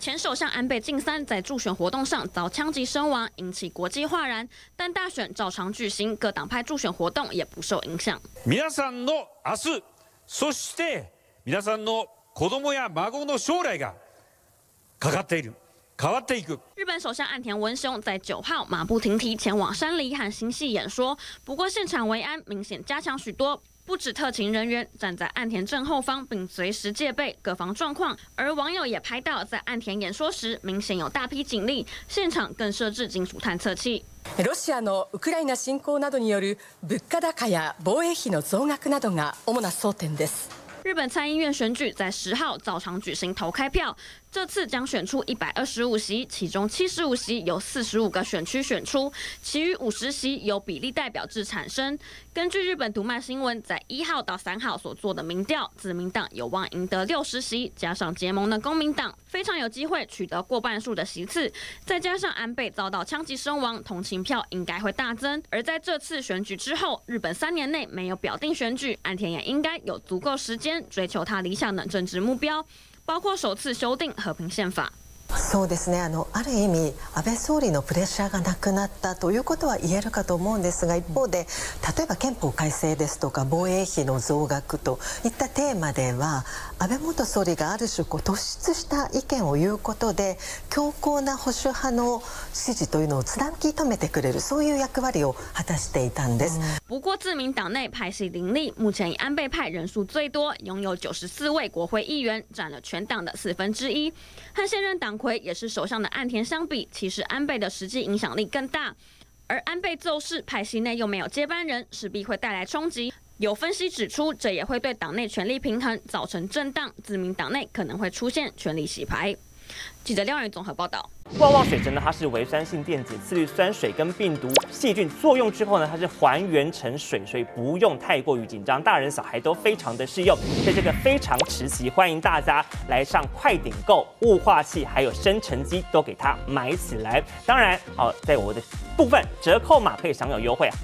前首相安倍晋三在助选活动上遭枪击身亡，引起国际哗然。但大选照常举行，各党派助选活动也不受影响。皆さんの明日、そして皆さんの子供や孫の将来がかかっている。変わっていく。日本首相岸田文雄在九号马不停蹄前往山里和新系演说，不过现场维安明显加强许多。 不止特勤人员站在岸田正后方，并随时戒备，各方状况。而网友也拍到，在岸田演说时，明显有大批警力，现场更设置金属探测器。ロシアのウクライナ侵攻などによる物価高や防衛費の増額などが主な争点です。 日本参议院选举在十号照常举行投开票。这次将选出一百二十五席，其中七十五席由四十五个选区选出，其余五十席由比例代表制产生。根据日本读卖新闻在一号到三号所做的民调，自民党有望赢得六十席，加上结盟的公民党，非常有机会取得过半数的席次。再加上安倍遭到枪击身亡，同情票应该会大增。而在这次选举之后，日本三年内没有表定选举，安田也应该有足够时间追求他理想的政治目标。包括首次修订和平宪法。そうですねあのある意味安倍総理のプレッシャーがなくなったということは言えるかと思うんですが一方で例えば憲法改正ですとか防衛費の増額といったテーマでは安倍元総理がある種こう突出した意見を言うことで強硬な保守派の支持というのをつなぎ止めてくれるそういう役割を果たしていたんです。不过自民党内派系林立，目前安倍派人数最多，拥有九十四位国会议员，占了全党的四分之一，和现任党魁也是首相的岸田相比，其实安倍的实际影响力更大。而安倍奏事派系内又没有接班人，势必会带来冲击。有分析指出，这也会对党内权力平衡造成震荡，自民党内可能会出现权力洗牌。记者廖宇综合报道。旺旺水蒸呢，它是微酸性电解，次氯酸水跟病毒细菌作用之后呢，它是还原成水，所以不用太过于紧张，大人小孩都非常的适用。在这个非常时期，欢迎大家来上快点购，雾化器还有生成机都给它买起来。当然，哦在我的部分折扣码可以享有优惠啊。